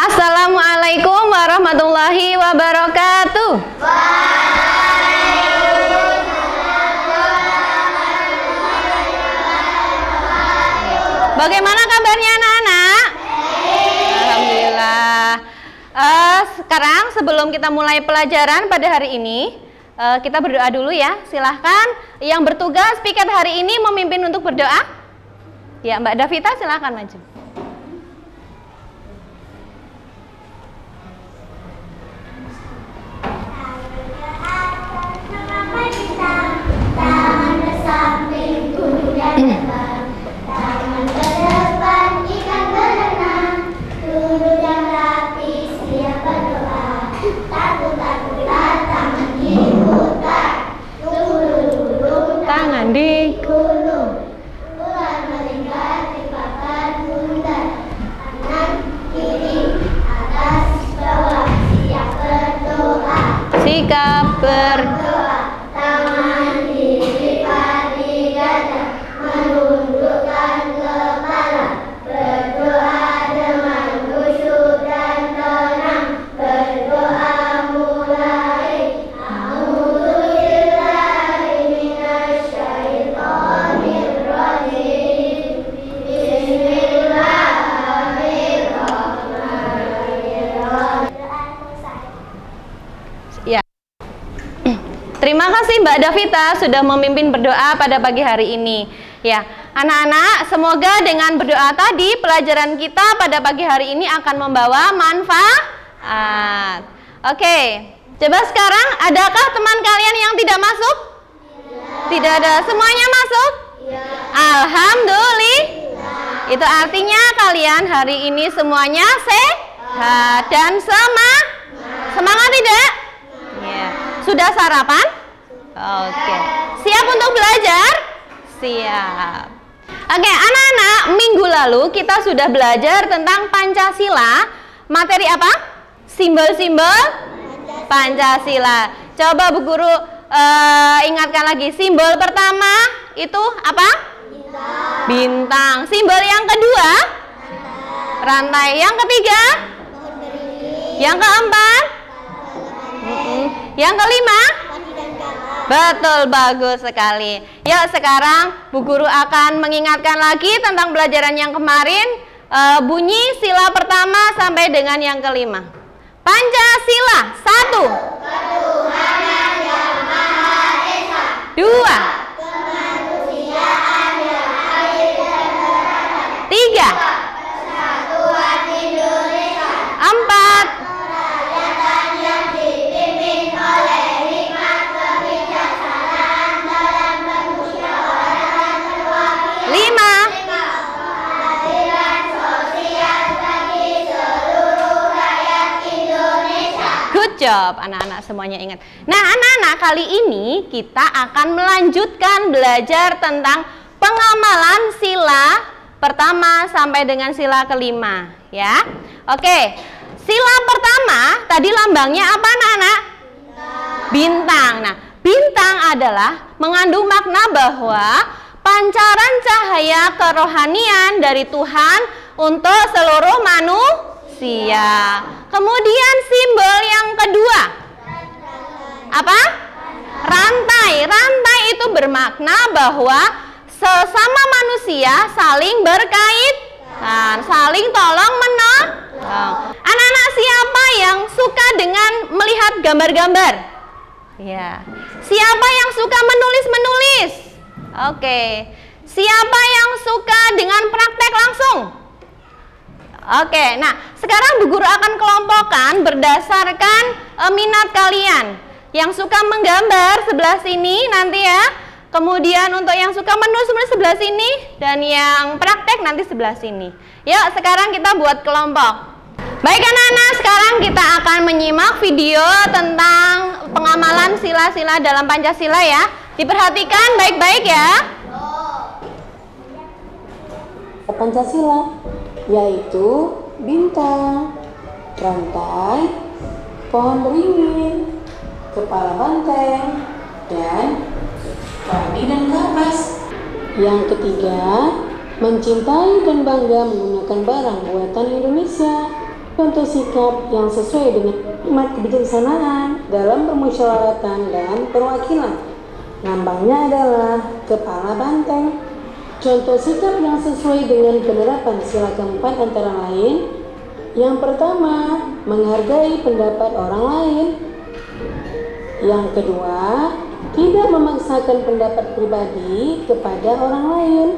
Assalamualaikum warahmatullahi wabarakatuh. Bagaimana kabarnya anak-anak? Alhamdulillah. Uh, sekarang sebelum kita mulai pelajaran pada hari ini, uh, kita berdoa dulu ya. Silahkan yang bertugas piket hari ini memimpin untuk berdoa. Ya, Mbak Davita silahkan maju. Sikap berdoa Davita sudah memimpin berdoa pada pagi hari ini. Ya, anak-anak, semoga dengan berdoa tadi pelajaran kita pada pagi hari ini akan membawa manfaat. Oke, coba sekarang adakah teman kalian yang tidak masuk? Tidak ada. Semuanya masuk? Alhamdulillah. Itu artinya kalian hari ini semuanya sehat dan semangat. Semangat tidak? Ya. Sudah sarapan? Oke. Siap untuk belajar? Siap. Oke, anak-anak, minggu lalu kita sudah belajar tentang Pancasila. Materi apa? Simbol-simbol Pancasila. Coba Bu Guru eh, ingatkan lagi. Simbol pertama itu apa? Bintang. Bintang. Simbol yang kedua? Rantai. Yang ketiga? Yang keempat? Mm-mm. Yang kelima? Betul, bagus sekali. Ya, sekarang Bu Guru akan mengingatkan lagi tentang pelajaran yang kemarin. Eh, bunyi sila pertama sampai dengan yang kelima. Pancasila, job, anak-anak semuanya ingat. Nah, anak-anak kali ini kita akan melanjutkan belajar tentang pengamalan sila pertama sampai dengan sila kelima, ya. Oke, sila pertama tadi lambangnya apa, anak-anak? Bintang. Nah, bintang adalah mengandung makna bahwa pancaran cahaya kerohanian dari Tuhan untuk seluruh manusia. Kemudian simbol yang kedua. Apa? Rantai. Rantai itu bermakna bahwa sesama manusia saling berkaitan, saling tolong menolong. Anak-anak siapa yang suka dengan melihat gambar-gambar? Ya. Siapa yang suka menulis-menulis? Oke. Siapa yang suka dengan praktek langsung? Oke, nah sekarang Bu Guru akan kelompokkan berdasarkan e, minat kalian. Yang suka menggambar sebelah sini nanti ya. Kemudian untuk yang suka menulis-menulis sebelah sini dan yang praktek nanti sebelah sini. Yuk, sekarang kita buat kelompok. Baik anak-anak, sekarang kita akan menyimak video tentang pengamalan sila-sila dalam Pancasila ya. Diperhatikan baik-baik ya. Pancasila yaitu bintang, rantai, pohon beringin, kepala banteng, dan padi dan kapas. Yang ketiga, mencintai dan bangga menggunakan barang buatan Indonesia. contoh sikap yang sesuai dengan hikmat kebijaksanaan dalam permusyawaratan dan perwakilan. Lambangnya adalah kepala banteng. Contoh sikap yang sesuai dengan penerapan sila keempat antara lain yang pertama, menghargai pendapat orang lain. Yang kedua, tidak memaksakan pendapat pribadi kepada orang lain.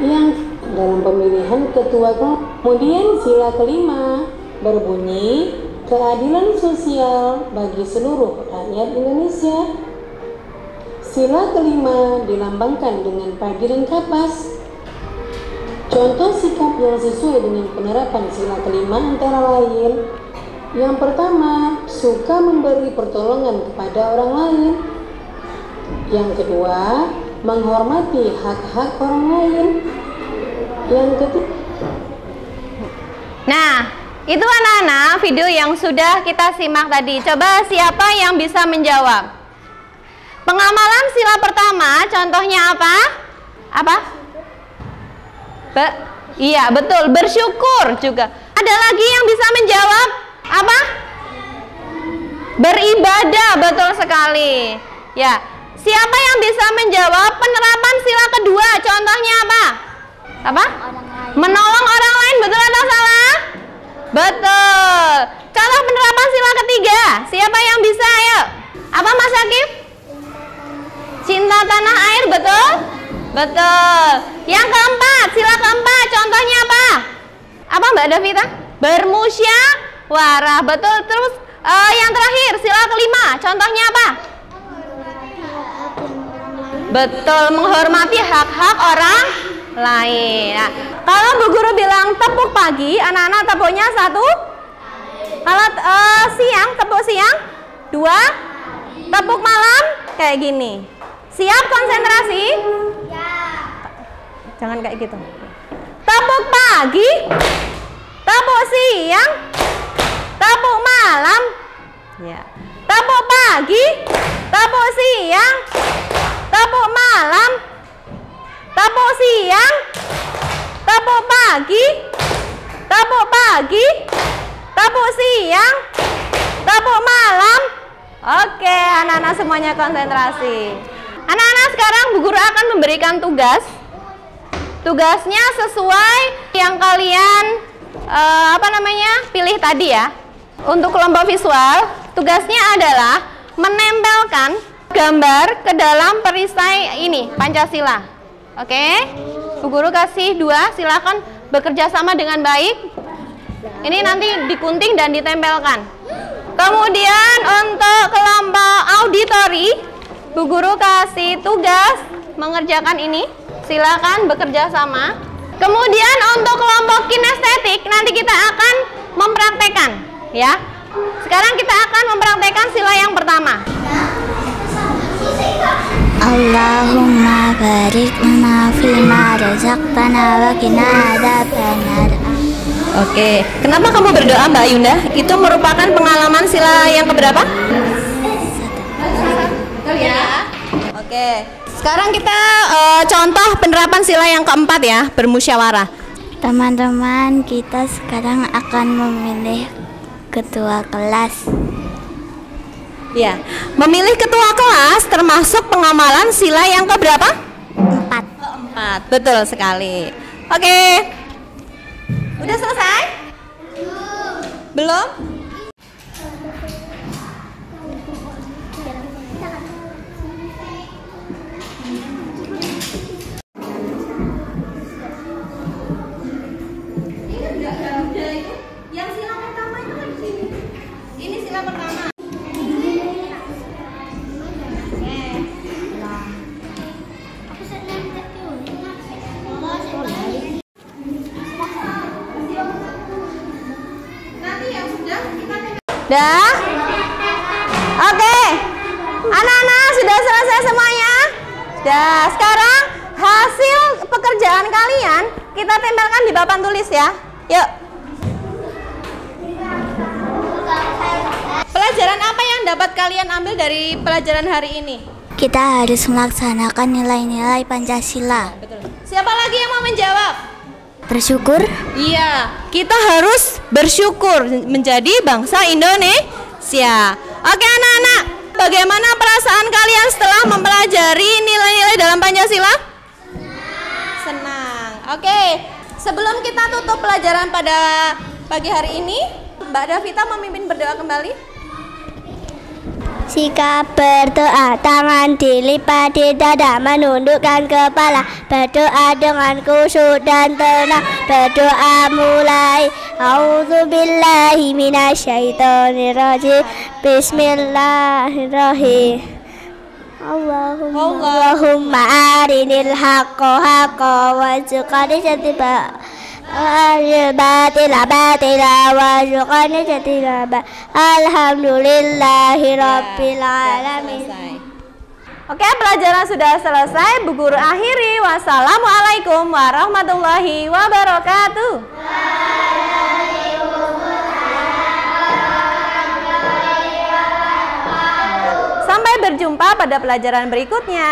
Yang dalam pemilihan ketua kemudian sila kelima berbunyi keadilan sosial bagi seluruh rakyat Indonesia. Sila kelima dilambangkan dengan padi dan kapas. Contoh sikap yang sesuai dengan penerapan sila kelima antara lain yang pertama, suka memberi pertolongan kepada orang lain. Yang kedua, menghormati hak-hak orang lain. Yang ketiga, Nah, itu anak-anak video yang sudah kita simak tadi. Coba siapa yang bisa menjawab? Pengamalan sila pertama, contohnya apa? Apa? Be iya, betul. Bersyukur juga. Ada lagi yang bisa menjawab? Apa? Beribadah, betul sekali. Ya, siapa yang bisa menjawab penerapan sila kedua? Contohnya apa? Apa? Menolong orang lain, betul atau salah? Betul. Contoh penerapan sila ketiga, siapa yang bisa? Ayo. Apa Mas Akif? Betul? Betul. Yang keempat, sila keempat, contohnya apa? Apa Mbak Davita? Bermusyawarah, betul. Terus uh, yang terakhir, sila kelima, contohnya apa? Betul, menghormati hak-hak orang lain. Nah, kalau Bu Guru bilang tepuk pagi, anak-anak tepuknya satu. Kalau uh, siang, tepuk siang, dua. Tepuk malam, kayak gini. Siap konsentrasi? Jangan kayak gitu. Tepuk pagi, tepuk siang, tepuk malam. Ya. Tepuk pagi, tepuk siang, tepuk malam, tepuk siang, tepuk pagi, tepuk pagi, tepuk siang, tepuk malam. Oke, anak-anak semuanya konsentrasi. Anak-anak sekarang Bu Guru akan memberikan tugas. Tugasnya sesuai yang kalian uh, apa namanya pilih tadi ya. Untuk kelompok visual, tugasnya adalah menempelkan gambar ke dalam perisai ini Pancasila. Oke, Bu Guru kasih dua, silakan bekerja sama dengan baik. Ini nanti dikunting dan ditempelkan. Kemudian untuk kelompok auditori, Bu Guru kasih tugas mengerjakan ini. Silakan bekerja sama. Kemudian untuk kelompok kinestetik nanti kita akan mempraktekkan, ya. Sekarang kita akan mempraktekkan sila yang pertama. Allahumma barik lana fima razaqtana wa qina adzabannar. Oke, kenapa kamu berdoa Mbak Yunda? Itu merupakan pengalaman sila yang keberapa? Ya. Oke, sekarang kita uh, contoh penerapan sila yang keempat ya, bermusyawarah. Teman-teman, kita sekarang akan memilih ketua kelas. Ya, memilih ketua kelas termasuk pengamalan sila yang keberapa? Empat. Empat, betul sekali. Oke, udah selesai? Belum? Yang Dah? Oke. Anak-anak sudah selesai semuanya? Dah, sekarang hasil pekerjaan kalian kita tempelkan di papan tulis ya. Yuk. Pelajaran apa yang dapat kalian ambil dari pelajaran hari ini? Kita harus melaksanakan nilai-nilai Pancasila. Betul. Siapa lagi yang mau menjawab? Bersyukur. Iya, kita harus bersyukur menjadi bangsa Indonesia. Oke anak-anak, bagaimana perasaan kalian setelah mempelajari nilai-nilai dalam Pancasila? Senang. Oke, sebelum kita tutup pelajaran pada pagi hari ini, Mbak Davita memimpin berdoa kembali. Sikap berdoa, tangan dilipat di dada, menundukkan kepala, berdoa dengan khusyuk dan tenang, berdoa mulai. A'udzubillahi minasyaitonirrajim. Bismillahirrahmanirrahim. Allahumma, Allahumma arinil haqqa haqqa warzuqni jatiba alamin Oke, pelajaran sudah selesai. Bu guru akhiri. Wassalamualaikum warahmatullahi wabarakatuh. Sampai berjumpa pada pelajaran berikutnya.